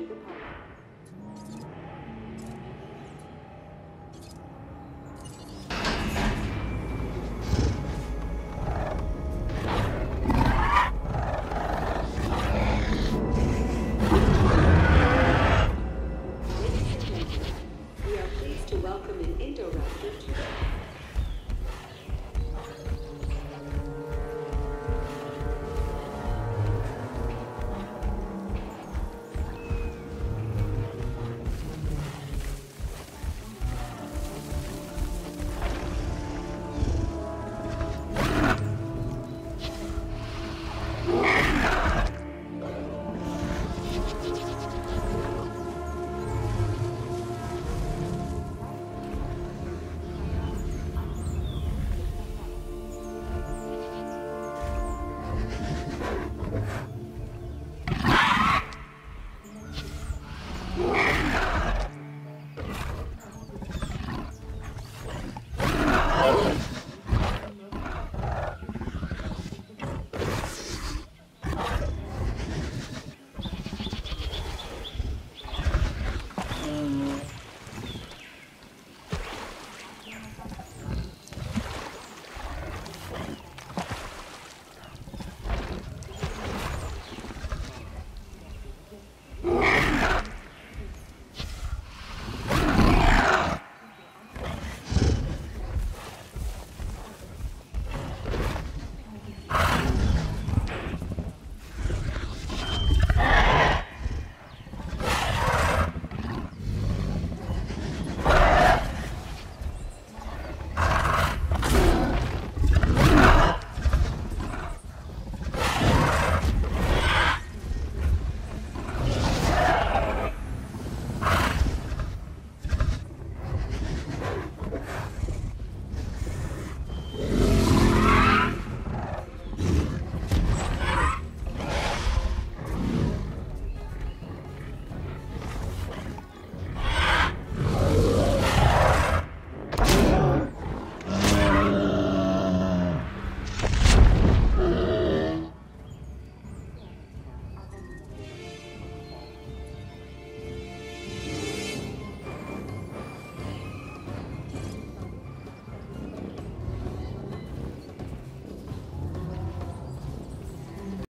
to the podcast.